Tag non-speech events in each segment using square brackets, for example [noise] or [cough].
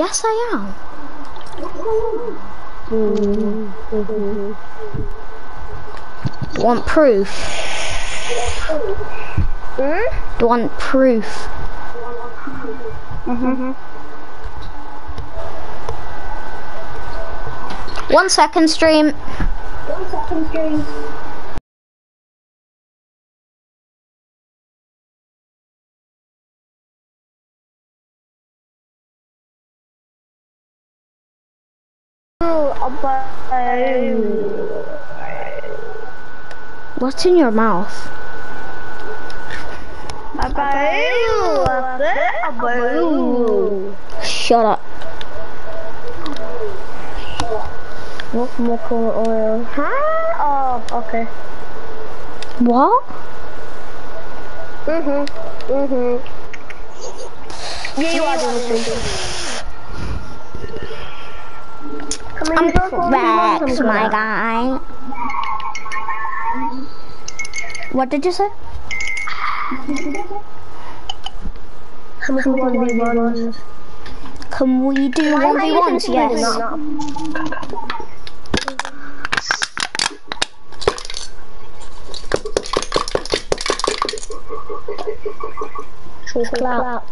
Yes, I am. Want proof? Hmm? Want proof? Mm-hmm. One second stream. One second, stream. What's in your mouth? Shut up. What mocha oil? Huh? Oh, okay. What? Mhm. Mhm. Yeah, you are doing something. Come I'm on, you go for Rex, some my guy. What did you say? On, one v one. Can we do Why am I 1v1s? Yes. Clap.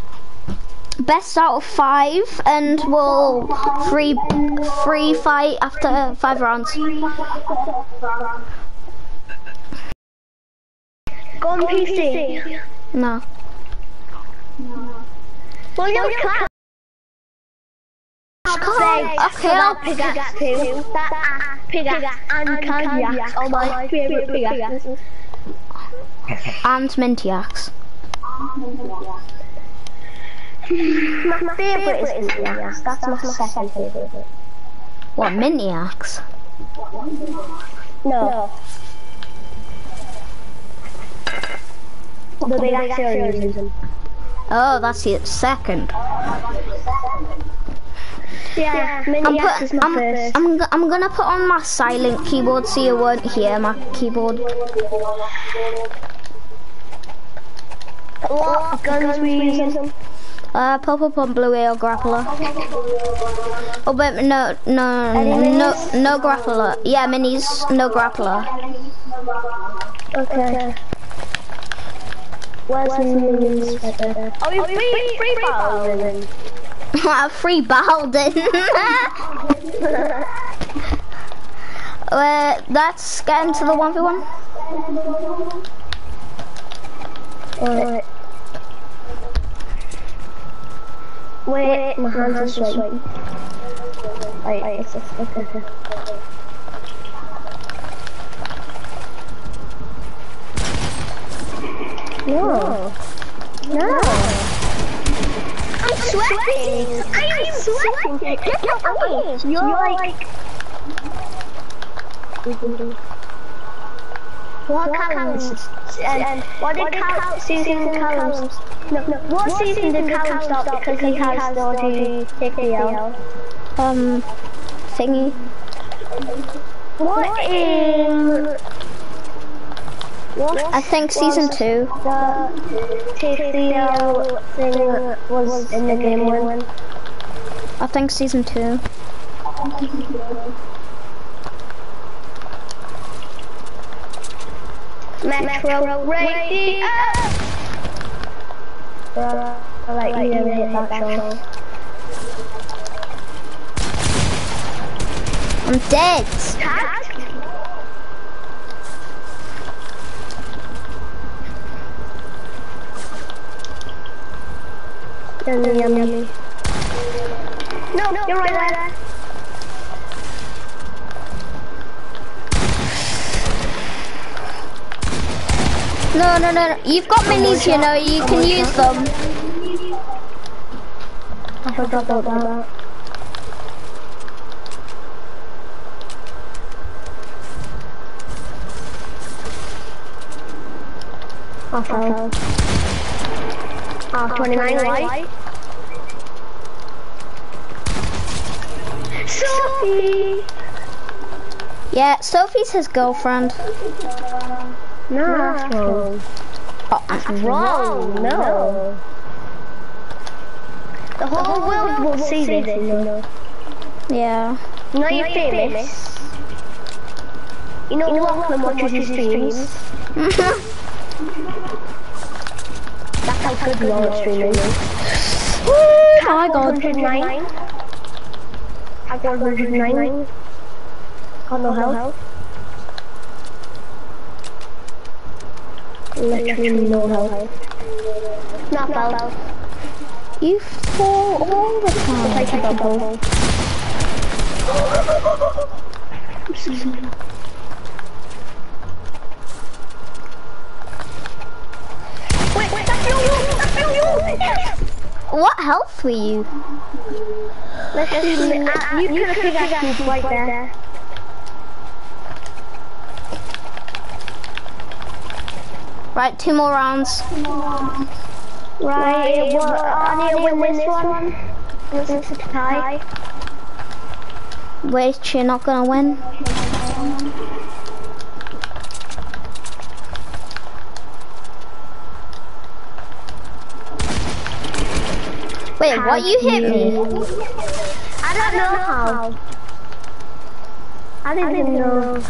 Best out of five, and we'll free free fight after five rounds. Go on PC. No. Well, you clap. Okay, I'll- pickaxe. That pickaxe and cognac are my favourite pickaxes. And Minty Axe. My favourite is pickaxe. That's my second favourite. What, Minty Axe? No. The big axe. Oh, that's it. second. Yeah, I'm, put, I'm, first. I'm, I'm gonna put on my silent keyboard so you won't hear my keyboard. What guns we using? Uh, purple pump, blue ale, grappler. Oh, but no, no, Any no, no grappler. Yeah, minis, no grappler. Okay. Where's the minis? Oh, you free, free Bowden. [laughs] Free Bowden. uh, [laughs] let's get into the 1v1. Alright. Wait, my hands are sweating. Wait, it's just, okay, okay. No. No. I'm sweating. I am sweating. Get away. You're like. What counts? And what did count season counts? No, no. What season did Callum stop because he has dodgy KPL? Um, thingy. What in? I think season two. the KPL thing was in the game when? I think season two. Metro Radio. Uh, I like you never hit that show. I'm dead. Tagged? Yummy, yummy. No, no, you're right there. No, no, no, no. You've got minis, you know. You can use them. I forgot about that. Fell. Ah, 29 light. Sophie! Yeah, Sophie's his girlfriend. No, that's wrong. Oh, uh, Wrong, no. The whole world will see this, you know. Yeah. Now you're famous. You know, Lachlan watches his streams. [laughs] That's how good you are at streaming. oh my god. 109. I got 109. Got no health. Literally no health. Not health. You fall all the time. Like a bubble. Wait, wait, that's you, that's you. What health were you? Let's see, uh, you could have figured out right there. Right, two more rounds. Right, well, I need to win this one. This is a tie. Wait, you're not gonna win? Wait, what? You hit me? I don't know how. I didn't know.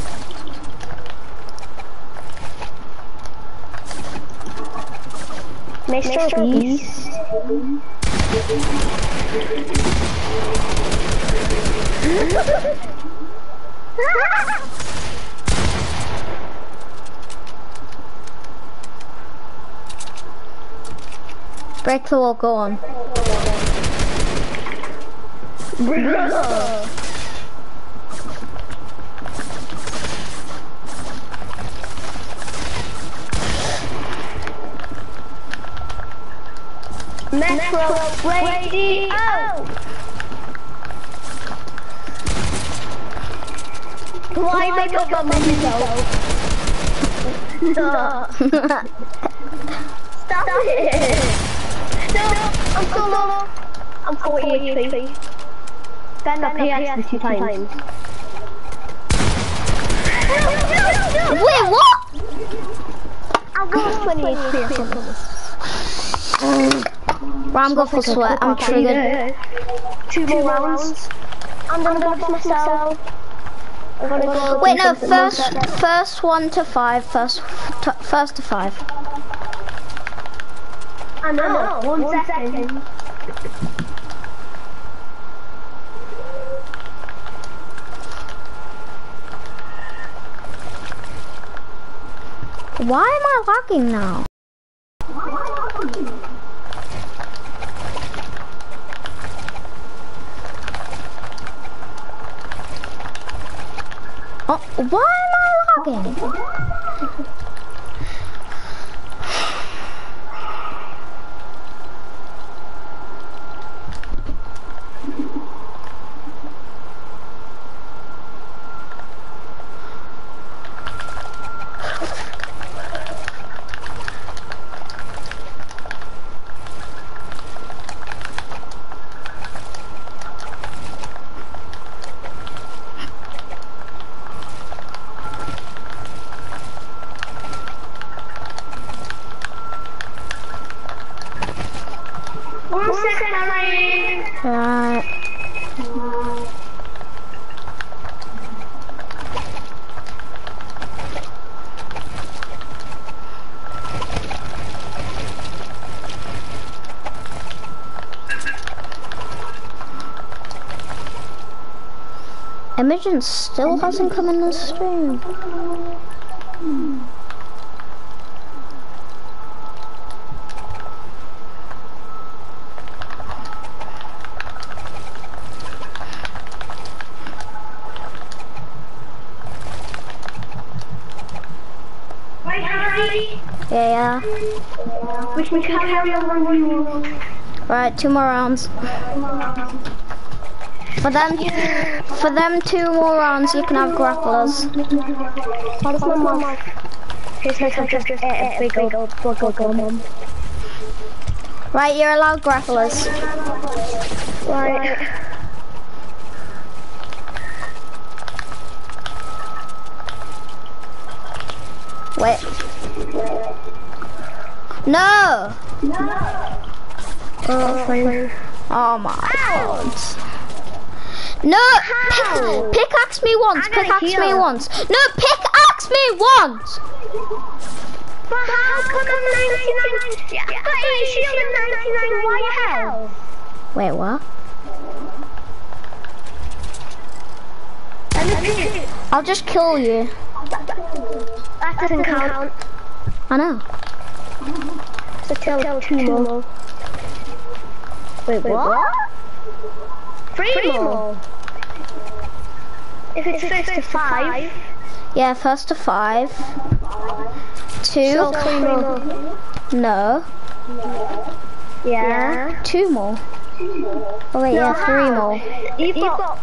Mr. Beast. [laughs] Break the wall, go on. Metro Radio. Why make up a myself? No. Stop it. No, I'm solo. I'm 40 HP. Stand up here two times. No. Wait, what? I've got 20 HP something. Ram go for sweat, I'm triggered. Two more rounds. I'm gonna go for myself. Go Wait, no, first, first one to five, first, to, first to five. I know. One second. Why am I lagging now? Oh, why am I lagging? One second, Ellie. Right. Imogen still hasn't come in the stream. Yeah, yeah. We can carry on when you want. Right, two more rounds. For them, for them two more rounds, you can have grapplers. What is my mom? His head just just ate a big old bug go mom. Right, you're allowed grapplers. Right. Wait. No! Oh, fine. Oh my god. No, pick, pickaxe me once, pickaxe me once. No, pickaxe me once! But how come I'm 99? Yeah, but it's shield at 99, why hell? Wait, what? And. I'll just kill you. That doesn't count. I know. So tell two more. Wait, what? Three more. If it's first to five, Yeah, first to five. Two. so three more. No. Yeah. Two more. Oh wait, yeah, three how? more. You've got.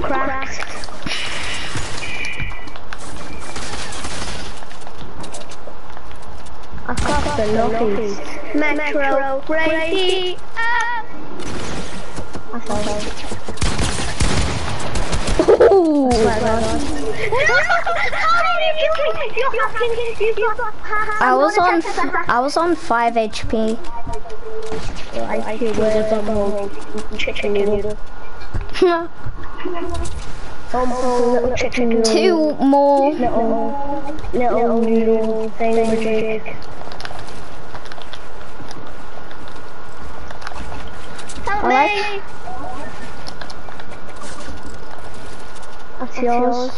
Cracked. Across the northeast. Metro. Ah. I saw that. Ooh. I was on. I was on five HP. I see where the chicken noodle. [laughs] Two more. Little, little noodle thingamajig. Help me! That's yours.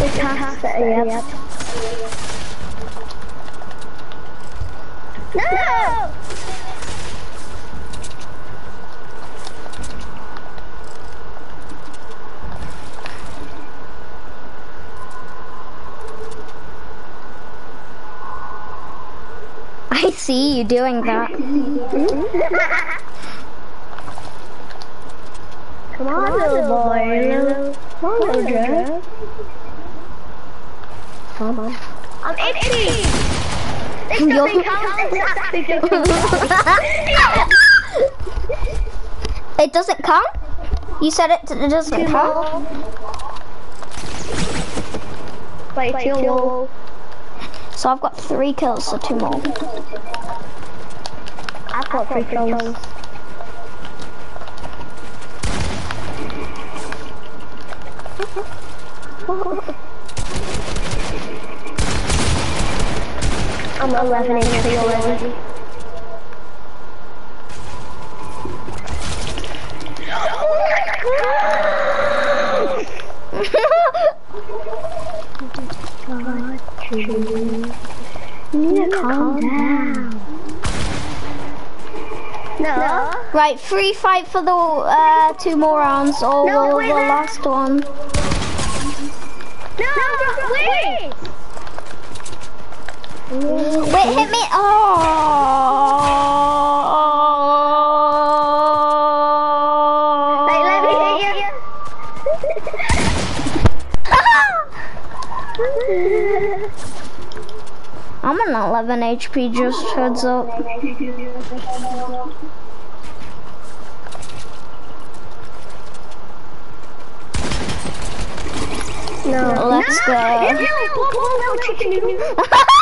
It's half yep. No! I see you doing that. Come on, little boy. Come on, little girl. Come on. I'm itchy. This You're- doesn't count. This actually doesn't count. It doesn't count? You said it, it doesn't count? Wait, it's your wall. So I've got three kills, so two more. I've got three kills. [laughs] I'm 11 HP already. You need to calm down. No. Right, free fight for the uh, two more rounds, or No, will the last one? No, wait. Wait, hit me! Oh! Let me hit you. I'm on 11 HP, just heads up. No. Let's no. go.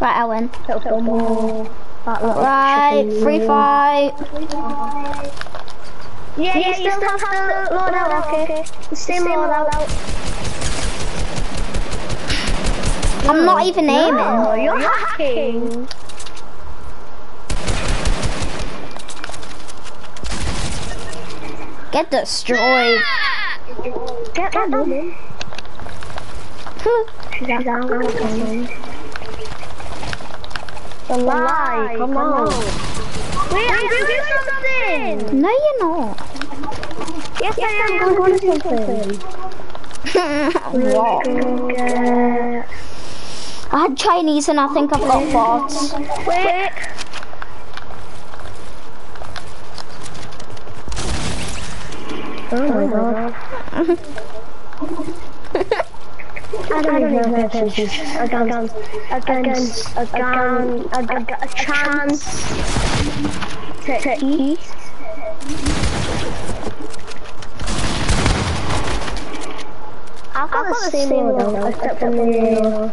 Right, I win. Little more. That little Right, free fight. Yeah, you still have to load out, okay? You still load out. [sighs] I'm not even No, aiming. you're hacking. Get destroyed. Get that woman. She's out. The lie, come on. Wait, I'm doing something. no, you're not. Yes, I am. I'm doing something. what? [laughs] I had Chinese and I think I've got bots. Wait. Oh my oh god. [laughs] [laughs] I don't even know if this is against, against, a gun, a, a, a chance to eat. I've got the same one except for the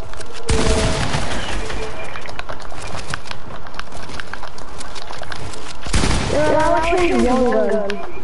I'll change one gun.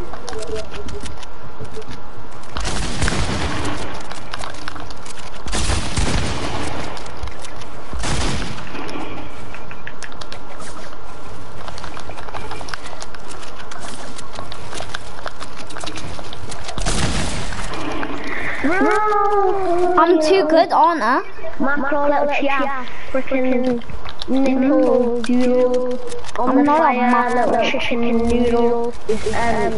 I'm too good, aren't I? Macro little chat, freaking nipple doodle on the fire, little chicken noodle. Um,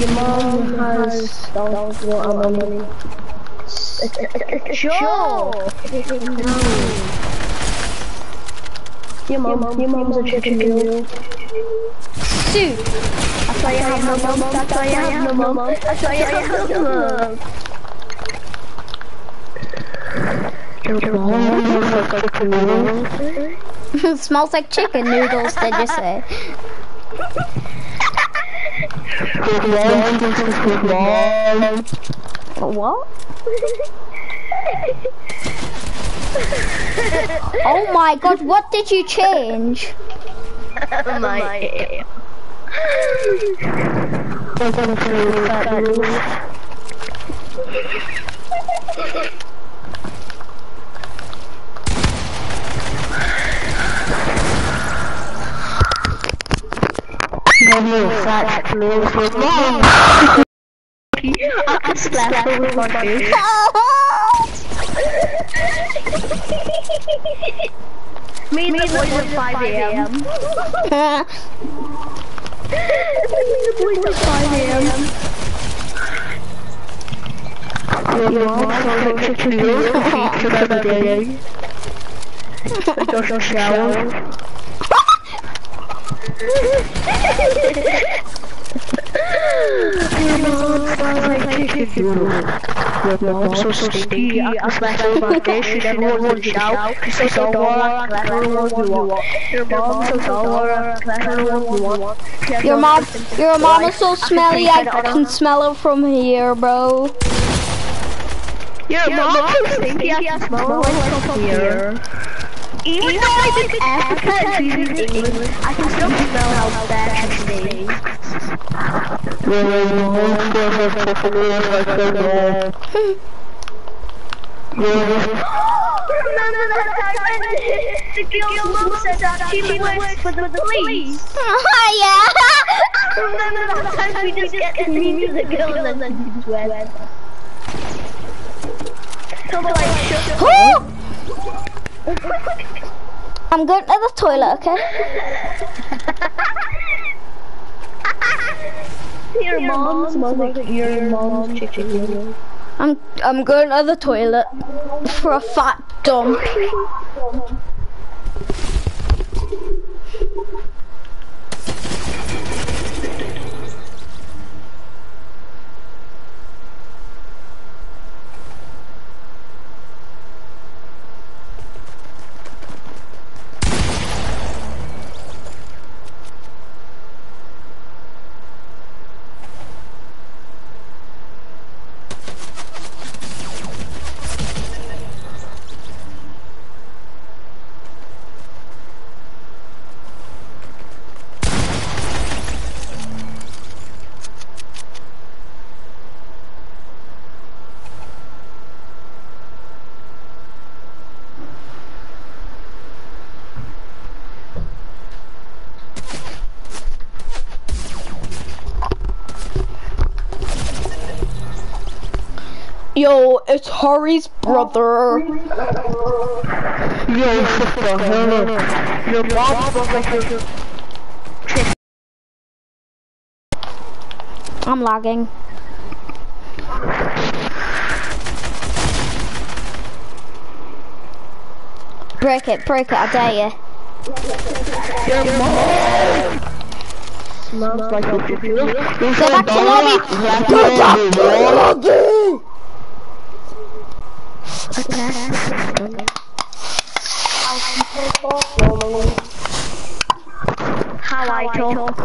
your mom has dogs water money. Sure. Your mom, your mom's a chicken noodle. Soup. That's why you have no mom. That's why you have no mom. That's why you have no mom. Noodle. Smells like chicken noodles, did you say? What? Oh my god, what did you change? My. I can splash her with my face. Me and the boys at 5 a.m. Me and the boys at 5 a.m. Your mom takes a meal every day. Just shower. Your mom smells like chicken noodles. Your mom's so stinky. I smash her my dish. She never wants to shout. She's so dull. I clap her when you want. Your mom's so dull. I clap her when you want. Your mom, your mom is so smelly, I can smell it from here, bro. Your mom's so stinky. I can smell it from here. Even though I live in Africa and she's in England, I can still smell how bad stinks. Remember that time when the girl's mom said that she works for the police? yeah. [laughs] [laughs] Remember that time we just get the name of the girl and then just went. So we're [laughs] like, shut I'm going to the toilet, okay? Your mom's smells like your mom's chicken. I'm I'm going to the toilet for a fat dump. [laughs] Yo, it's Harry's brother. Yo, sister, hello. Your mom smells I'm lagging. Break it, break it, I dare you. Your mom smells like your chicken. Go back to lobby! Go back to lobby! How I talk.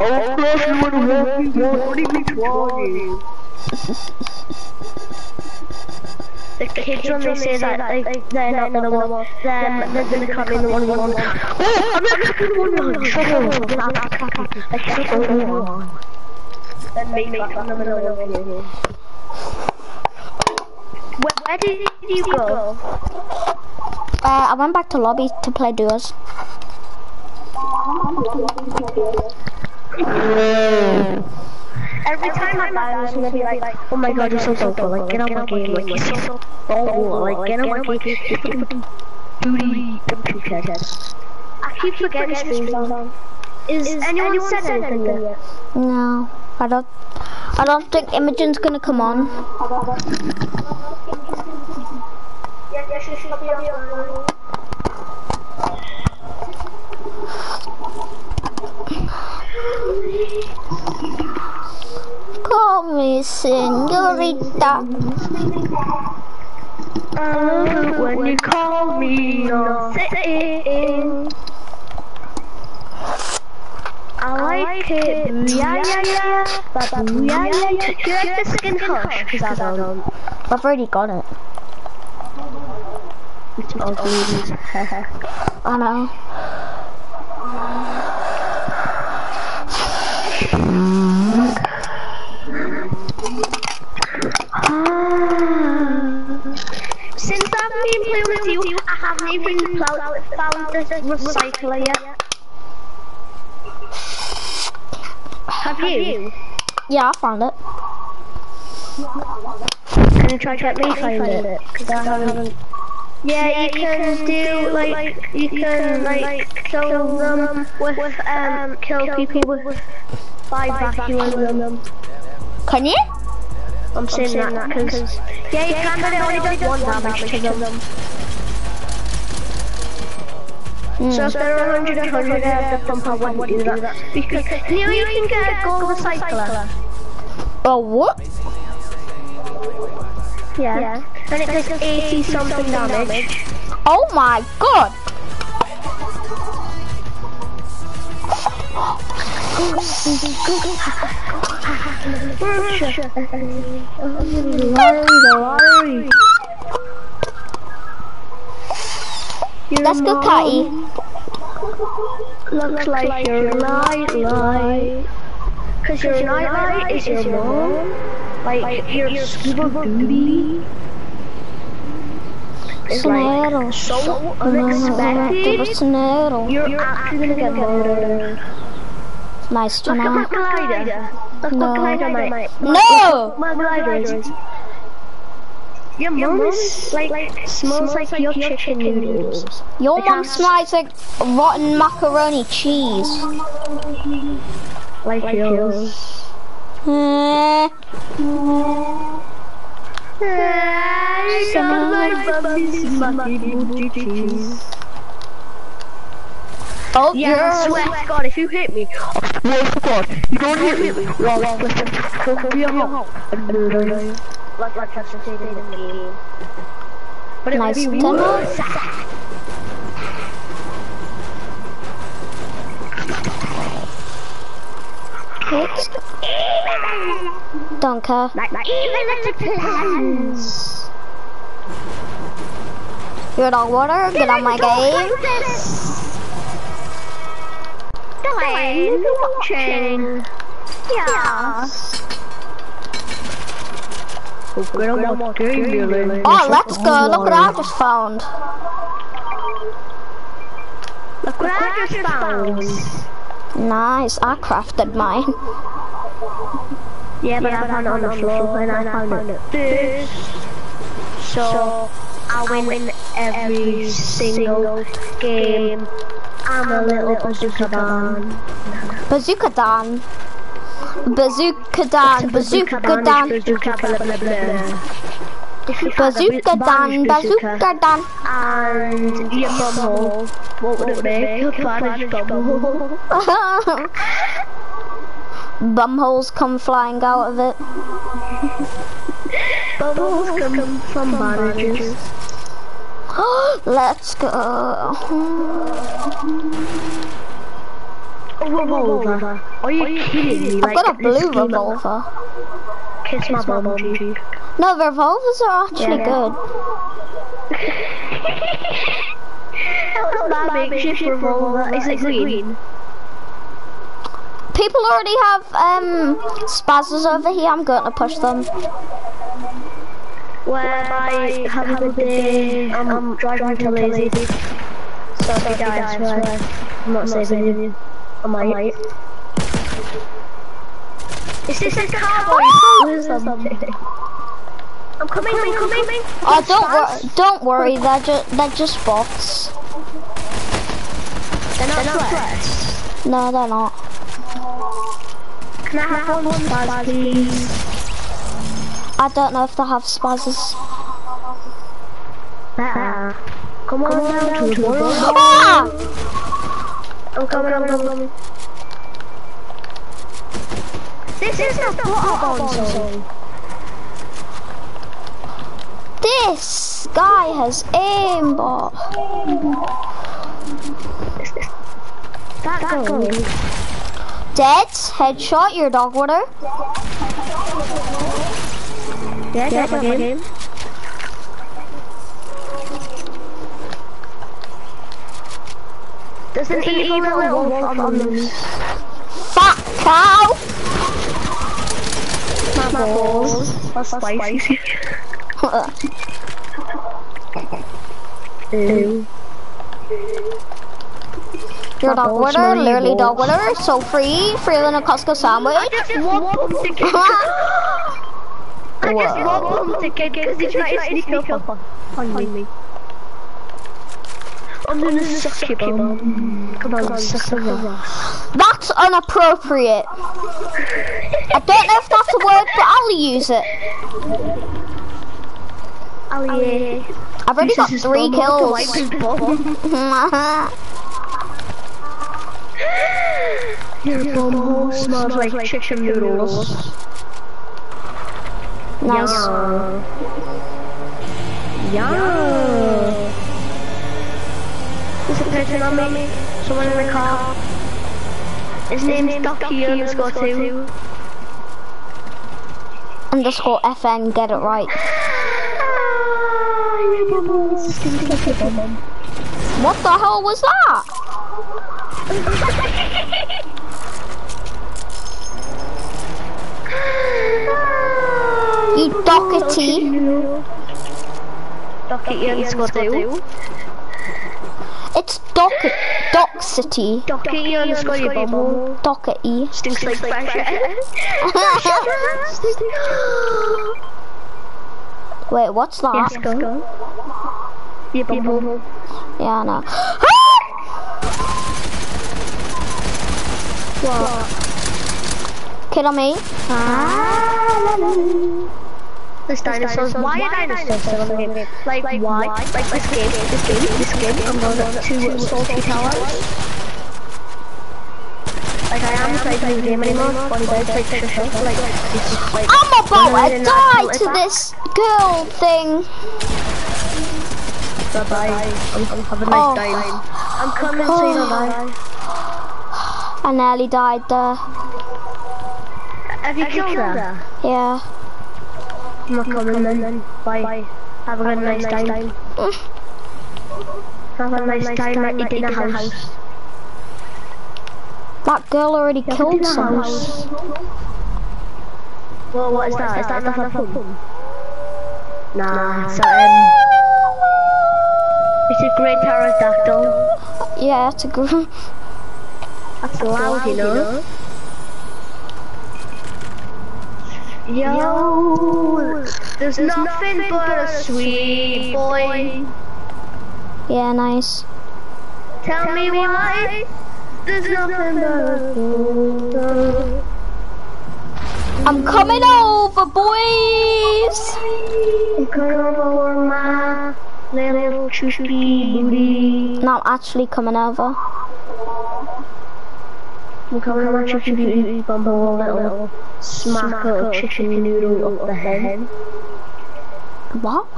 Of course you would me, what are you trying? The kids when they say that, like, they're not gonna want them, they're gonna come in the one one. Oh, I'm not coming one one. Shut up. You're not. Like, shut up. Then me come in the of you. Where, where did you go? Uh, I went back to lobby to play duos. Every time I die, I'm gonna be like, oh my god, you're so thoughtful. Like, get on my game. Like, you're so thoughtful. Like, get on my game. You [laughs] fucking booty. Two heads. I keep forgetting streams on. Is, Is anyone, anyone said anything yet? No, I don't. I don't think Imogen's gonna come on. Call me senorita. It when you call me nothing. I like it. Yeah, yeah, yeah. But yeah, yeah, yeah. Do you like the skin hush? Because I don't. I've already got it. It's ugly. [laughs] I know. Since I've been playing with you, I haven't even found, this recycler yet. Have you? Yeah, I found it. Can you try to get me find it? Because I haven't. Yeah, you can do like you can like kill them with um kill people with by vacuuming them. Can you? I'm saying that because yeah, you can, but it only does one damage to them. So if there are 100 and 100 of the pump, I wouldn't do that. Because you know you can get a gold recycler. Oh, what? Yeah. And it does 80 something damage. Oh my god! lottery, the lottery. Let's go, Catty. Looks like your night light. Cause your night light is your mom. Like your scuba booty. Is like so unexpected. You're actually gonna get murdered. Nice to Look at my know. glider. Look No. what glider my No! my glider is. Your mom's like, like smells like, your chicken noodles. Your Like mom smells like rotten macaroni cheese. Like, yours. I got my bummy's mucky booty cheese. Oh, Yeah, I you're swear to God, if you hit me, I swear to God, you don't hit me. Well, well, listen, come to your home and murder you. Like, like said in the game. But it Nice would be worse. Don't care. Like, even if it plans. You're water, get on my game. Glenn, watching. Yeah. Oh, oh, let's go. Look what I just found. Look what I just found. Nice. I crafted mine. Yeah, but I found it on the floor and I found it first. So I win every single game. I'm a little bazooka man. Bazooka Dan. Bazooka Dan. Bazooka Dan. Bazooka Dan. Bazooka Dan. And your bumhole. What would it make? A Spanish bumhole. [laughs] Bumholes come flying out of it. [laughs] Bubbles come from bandages. [gasps] Let's go. A revolver. Are you kidding me? I've got a blue revolver. Kiss my bum cheek. No, revolvers are actually Yeah. good. How's my makeshift revolver? Is it green? People already have um spazzers over here. I'm going to push them. Where I have a good day, I'm driving to lazy. So if he dies, right? I'm not saving you. I might. Is this a cowboy? Who's something? I'm coming, I'm coming. Oh, don't worry. Don't worry. They're just they're just bots. They're not flesh. No, they're not. Can I have one spaz, please? I don't know if they have spazzers. Ah. Come on down to the bottom. Ah! I'm coming, I'm coming. This is the bottom zone. This guy has aimbot. That goal. Dead. Headshot. Your dog water. Yeah, yeah, my game. There's an evil little wolf on the loose. Fat cow. My balls are spicy. [laughs] Ew. Your dog balls water. Literally dog water. So free. Free than a Costco sandwich. I just one pump ticket. I just one pump ticket because he tried to sneak up on, on me. I'm gonna suck your bum. Come on, suck the rock. That's inappropriate. I don't know if that's a word, but I'll use it. Oh yeah. I've already got three kills. bum. [laughs] Your bum hole smells like chicken noodles. nice. Yeah. There's a person on me. Someone in the car. His name's Ducky underscore two. Underscore FN. Get it right. Ah, what the hell was that? [laughs] You doxity. Ducky underscore two. It's dock doxity. Ducky underscore your bumble. Doxity. Stinks like fresh air. [gasps] Wait, what's that? Yes, go. Your bumble. Yeah, I know. [gasps] What? Kidding me? Ah, This dinosaurs. Why are dinosaurs in the game? Like, why? Like this game, this game, this game. I'm going up to Salty Towers. Like I am playing the game anymore. Funny guys, like shush like like. I'm about to die to this girl thing. Bye bye. I'm, I'm having a nice oh. time. I'm coming to you don't. I nearly died there. Have you killed her? Yeah. I'm not coming. Bye. Have a good nice time. Have a nice time at your dinner house. That girl already killed someone. Well, what is that? Is that another pump? Nah, it's um, it's a great pterodactyl. Yeah, it's a gr That's loud, you know. Yo, there's nothing but a sweet boy. Yeah, nice. Tell me why. There's nothing but a I'm coming over, boys! I'm over my little chubby booty. No, I'm actually coming over. I'm coming over my chubby booty, bumble a little smack little chicken noodle up the head. What?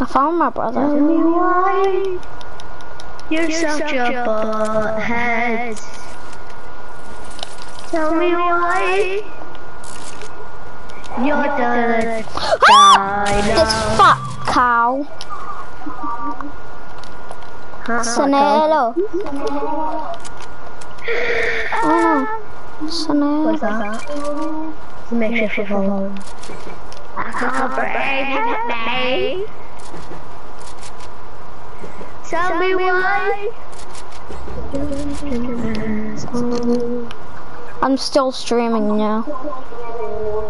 I found my brother. Tell me why you're such a butthead. Tell me why you're the This fat cow. Sanelo. Oh no. Sanelo. What's that? It's a makeshift phone. I can't me. Tell me why. I'm still streaming now.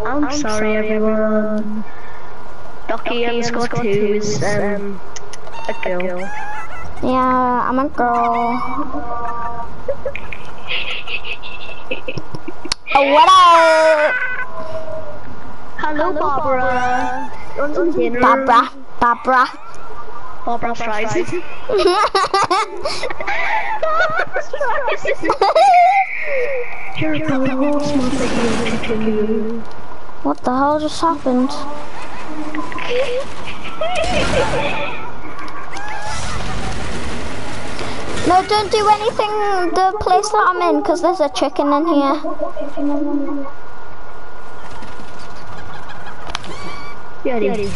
I'm, sorry, everyone. Docky underscore two is um a girl. Yeah, I'm a girl. Oh, what up? Hello, Barbara. Want some dinner? Barbara. Barbara. Barbra Streisand. [laughs] You're a girl, smart what the hell just happened? No, don't do anything the place that I'm in because there's a chicken in here. Yeti.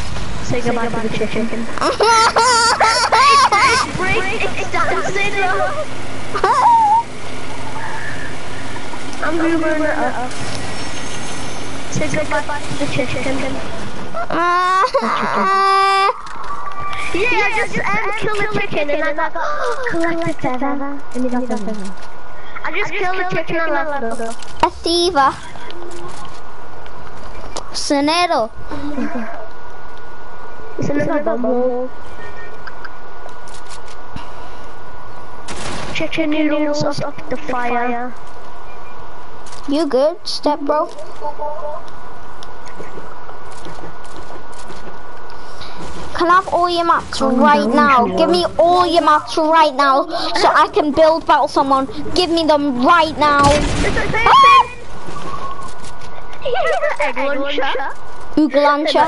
Say goodbye to the chicken. Break, it's dancing. I'm gonna up. Say goodbye to the chicken. Yeah, I just um, kill the chicken and I got collect the feather. And you got the feather. I just killed the chicken and left it. a thiever. Sonero. It's another bumble. Chicken noodles up the fire. You good, step bro? Can I have all your mats right now? Give me all your maps right now so I can build battle someone. Give me them right now. Ah! Egg launcher. Oogle launcher.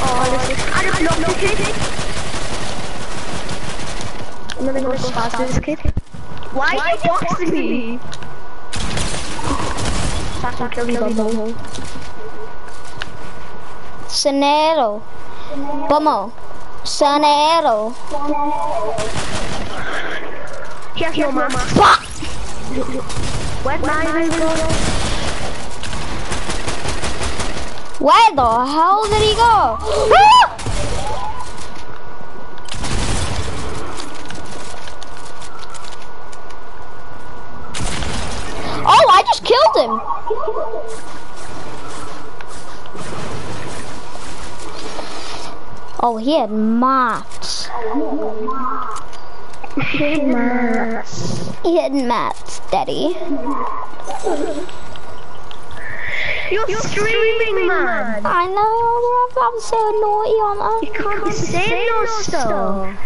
Oh, I just knocked the kid. I'm gonna go spot this kid. Why are you boxing me? Fucking kill me, [gasps] bumble. Sonero. Como? Sonero. Here's your mama. Where's my? Where the hell did he go? Ah! Oh, I just killed him. Oh, he had mats. He had mats, daddy. You're, streaming, man. I know, I'm so naughty on You that. can't be saying no stuff.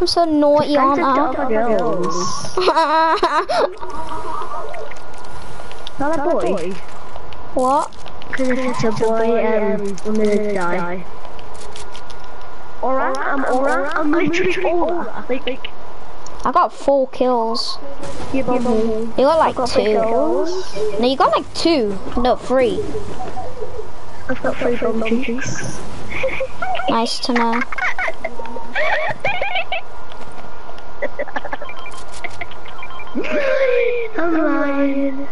I'm so naughty on Friends of that. other girls. [laughs] Not a boy. what? Because if it's a boy, um, I'm gonna die. Aura, I'm Aura, I'm literally Aura. [laughs] Like, like, I got four kills. you bumble. You got like got two. kills. No, you got like two. No, three. I've got three bum cheeks. [laughs] Nice to know. [laughs] I'm lying.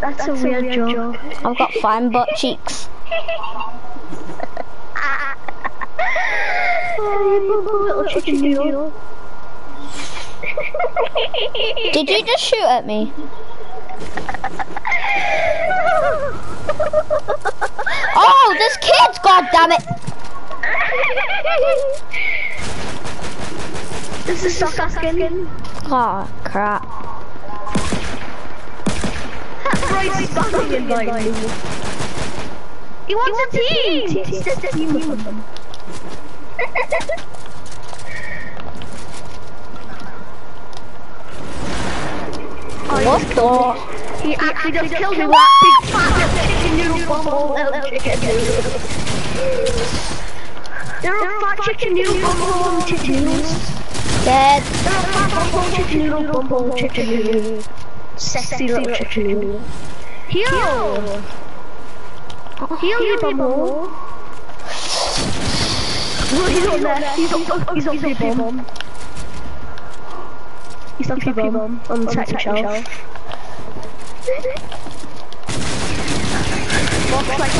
That's, a, weird, joke. I've got fine butt cheeks. Oh, little chicken noodle. [laughs] Did you just shoot at me? Oh, this kid's god damn it! This is soccer skin. Oh crap. Right, spamming in my He wants a team. He's just a team with them. What the? He actually just killed me with that big fat chicken noodle bumble chicken noodle. There are fat chicken noodle bumble chicken noodles. Dead. There are fat chicken noodle bumble chicken noodle. Sexy little chicken noodle. Heal! Heal you bumble. He's on on P-bomb. He's on P-bomb on the second shelf. Walk like.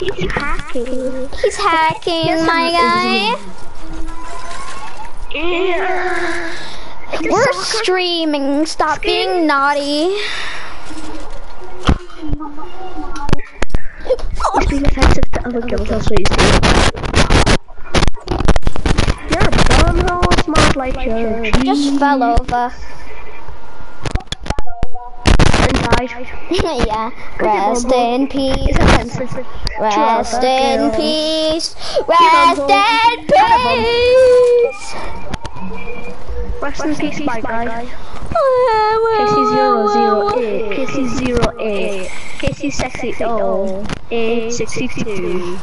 He's hacking. He's hacking, my guy. We're streaming. Stop being naughty. He's being offensive to other girls, that's what doing. You're a bumhole, smart like your Just fell over. and died. [laughs] yeah. Rest in peace. Rest in peace. Rest in peace. Rest in peace, my guy. Casey zero zero eight. Casey zero eight. Casey sexy oh eight sixty two.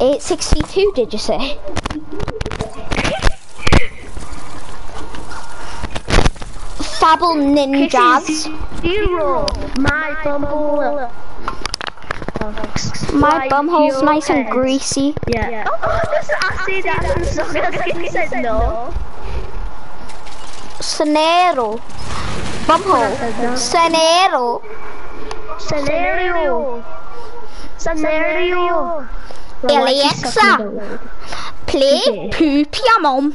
862, did you say? Fable Ninjas. Zero. My bumhole. My bumhole's your nice and greasy. Yeah. Oh, this I see that and [laughs] so he said no. Scenario. Bumhole. Scenario. Scenario. Scenario. Alexa. Play Your Mom.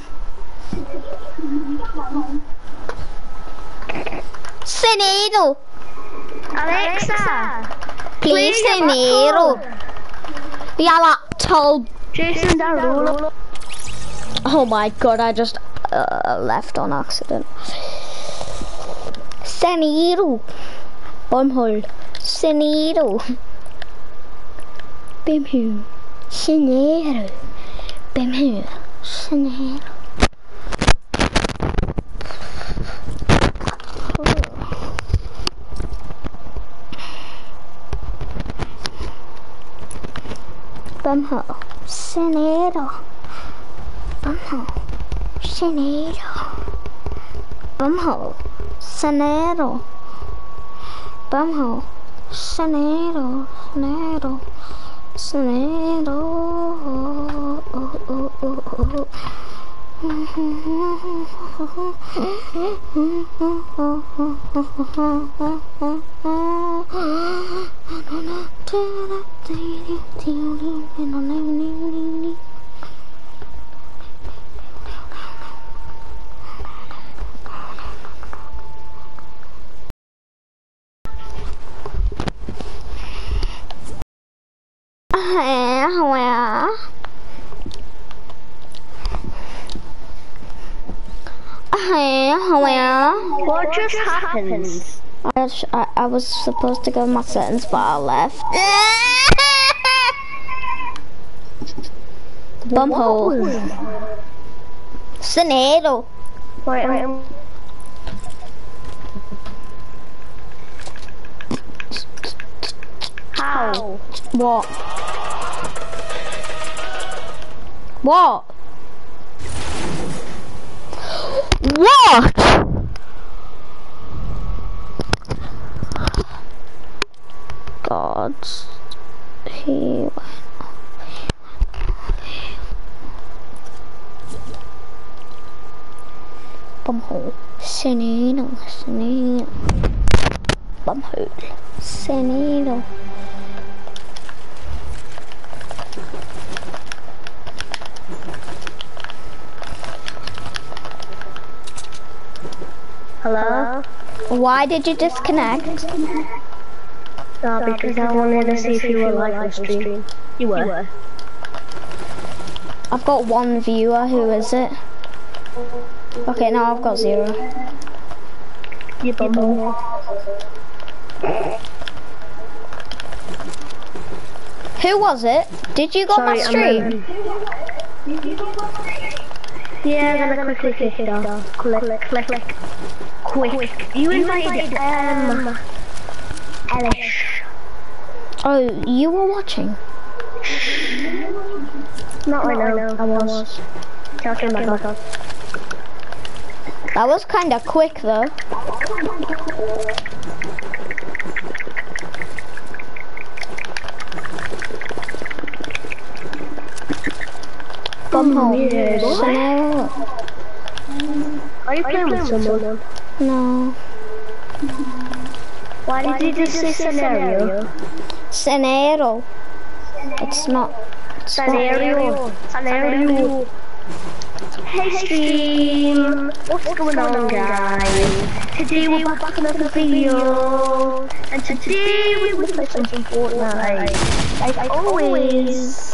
Scenario. Alexa. Play your Scenario. Yeah, laptop. Jason Derulo. Oh my god, I just uh, left on accident. Scenario. Bumhole. Scenario. Bimhu. Scenario. Bimhu. Scenario. Bumhole. Scenario. Bumhole. Scenario. Bumhole. Scenario. Bumhole. Scenario. Scenario. Scenario. Oh, oh, oh, oh, Well, [laughs] well, What just happened? I, was- I, was supposed to go my settings, but I left. [laughs] Bumhole. Scenario. Wait, I'm How? What? What? What? God. He went. Bumhole. Senino. Senino. Bumhole. Senino. Hello? Why did you disconnect? Uh, uh, no, because I wanted to see if you were live on stream. You were. I've got one viewer. Who is it? Okay, now I've got zero. You bumble. Who was it? Did you go on my stream? Yeah, gonna quickly kick it off. Click, click, click. Quick. You invited, um, Elish. Oh, you were watching? Not right now, I was. Talking about God. That was kinda quick though. Come home. Scenario. Are you playing with someone? No. Why did you just say scenario? Scenario. It's not. It's not. Scenario. Scenario. Hey stream, what's going on guys? Today we're back on another video, and today we will play some Fortnite. Like always.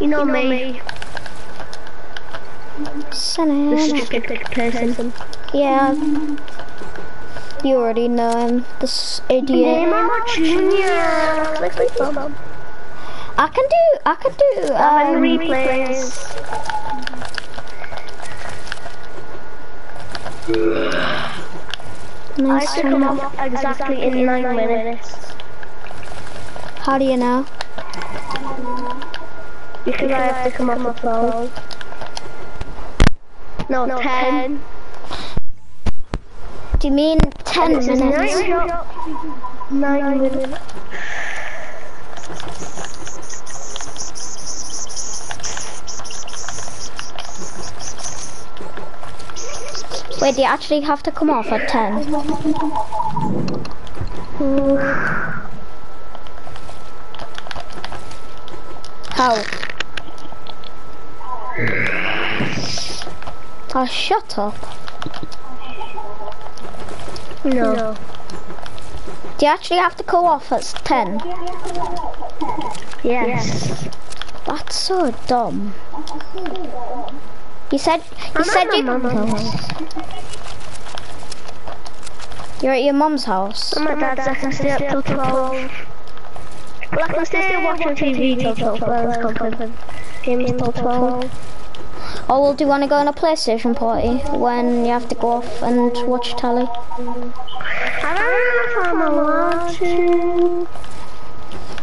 You know me, the stupid person. Yeah. You already know him. This idiot. Junior. Click. I can do. I can do. Um, Um, replays. I nice took them one. off exactly in nine minutes. How do you know? Because I have to come off at 12. No, 10. Do you mean ten minutes? nine, nine minutes. Wait, do you actually have to come off at ten? How? Oh, shut up. No. Do you actually have to go off at 10? Yes. That's so dumb. You said, you I'm said at you, my mum's house. you're at your mum's house. My dad's I can stay up till 12. Well, I can stay watching TV till 12, but I was confident. Games till 12. Or will do you want to go on a PlayStation party when you have to go off and watch telly? I don't know if I'm allowed to.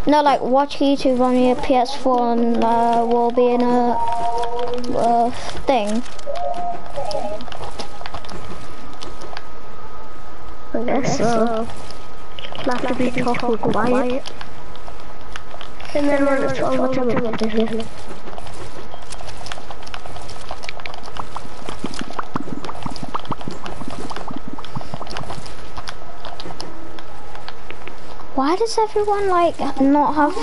No, like watch YouTube on your PS4 and uh, we'll be in a uh, thing. I guess so. I'll have to be talking quiet. And then when it's all watching it, television. Why does everyone like not have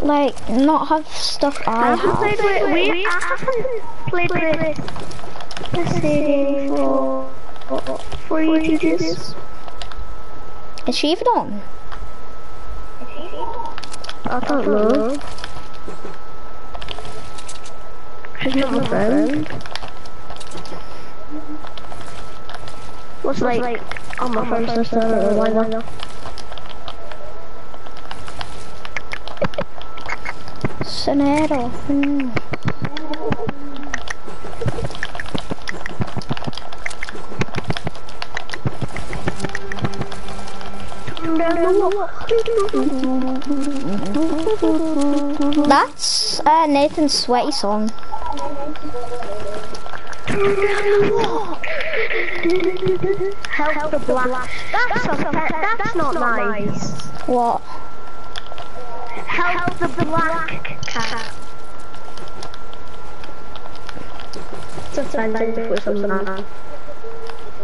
like not have stuff I I haven't played have? with, we, I haven't played with this game for, for ages. Is she even on? I don't know. She's not my friend. What's like, on my I don't know why not. Sonero. That's uh, Nathan's sweaty song. Help the black. That's, a, that, that's not nice. What? Help the black cat. It's offensive for some man.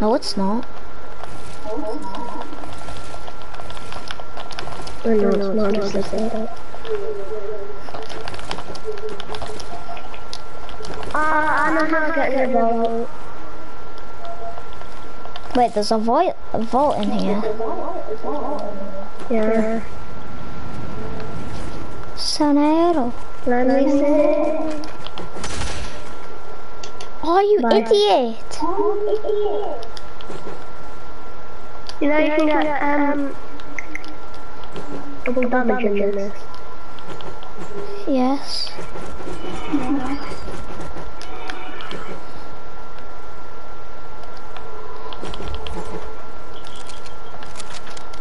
No, it's not. I know it's not just like that. Ah, I know how to get involved. Wait, there's a vault, a vault in here. Yeah. Sonero. Let me see. Oh, you Bye. idiot! You know you can get um double damage in this. Yes.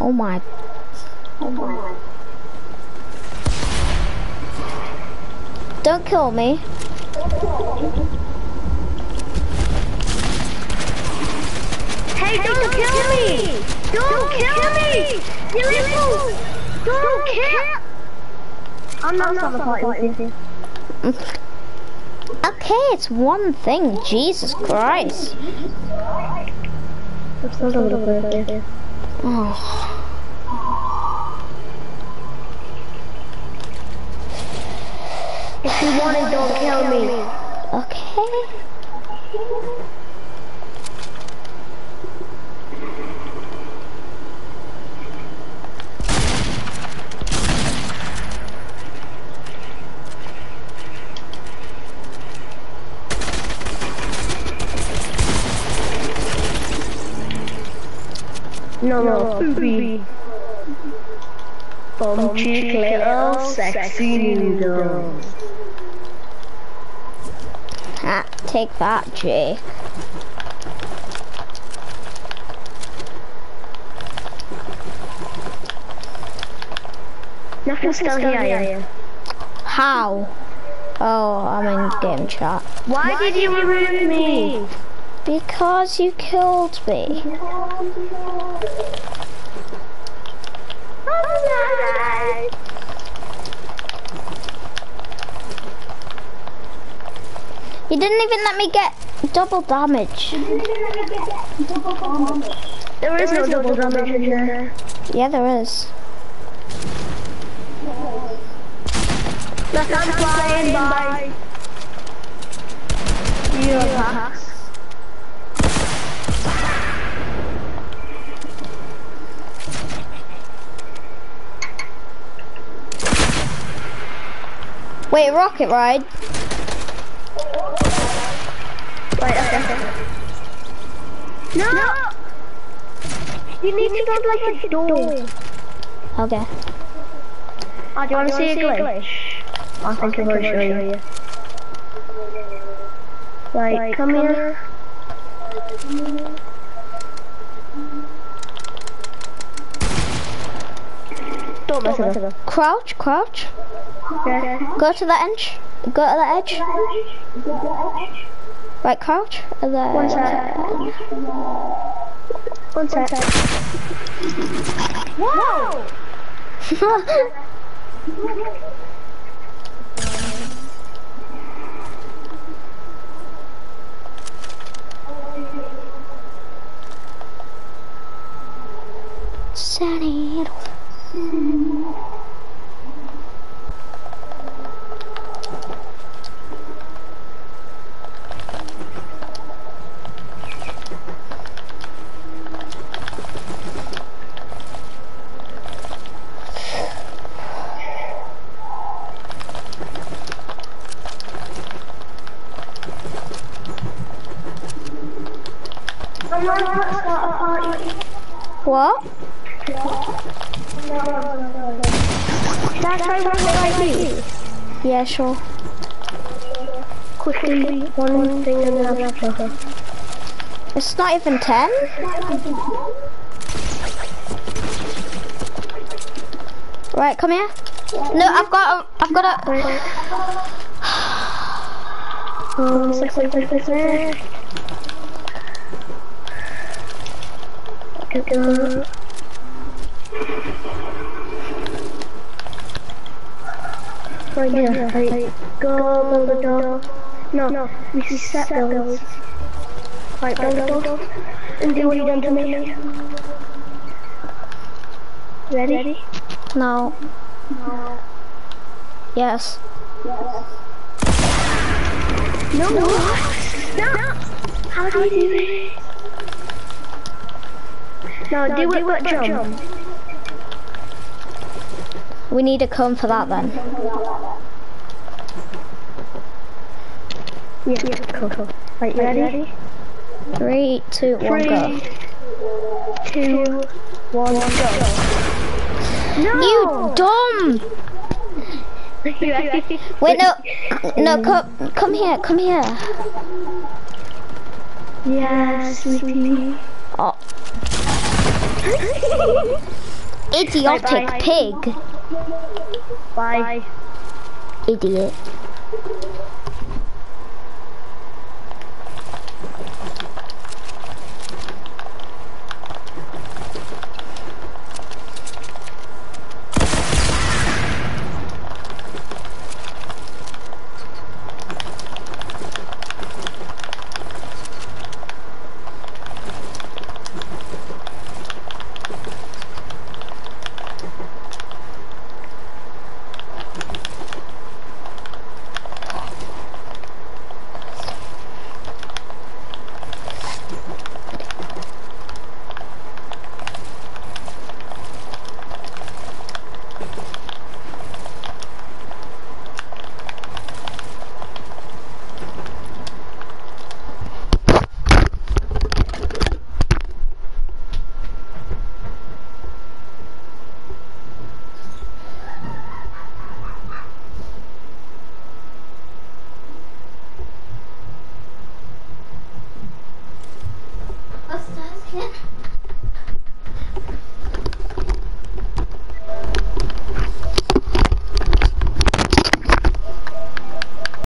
Oh my. Oh my. Don't kill me. Hey, don't, kill, me! Don't, kill me! You little! Don't kill! I'm not sabotage Okay, it's one thing. Jesus Christ. Oh. If you want it, don't kill me. Okay. No, no, Phoebe. Bum cheek little sexy noodle. Ah, take that, Jake. Nothing's still here, yeah. How? Oh, I'm in game chat. Why, did you remove me? Because you killed me. You didn't even let me get double damage. There is no double damage in there. Yeah, there is. Look, I'm flying by. You pass. Rocket ride? Wait, okay, okay. No! You need to go like a door. Okay. Oh, do you want to see a glitch? I think I'm going to show you. Right, come here. Don't mess with it. Crouch, crouch. Go to the edge. Go to the edge. Right, crouch. Then... One sec. One sec. Whoa! [laughs] Sunny. What? That's my one ID. Yeah, sure. Quickly, one thing and then after. It's not even 10? Right, come here. No, I've got a, I've got a, [sighs] Um, Right here, right. Go, build a door. No, no, we set those. Right, build a door. And do what you done to me. Ready? no. No. Yes. No, no. No. How do you do this? No, do it but jump. We need a cone for that then. Yeah, yeah, cool, cool. Right, you ready? Three, two, one, go. Three, two, one, go. No! You dumb. Wait, no, no, come, come here, come here. Yes, sweetie. [laughs] Idiotic Bye-bye. pig. Bye. Idiot.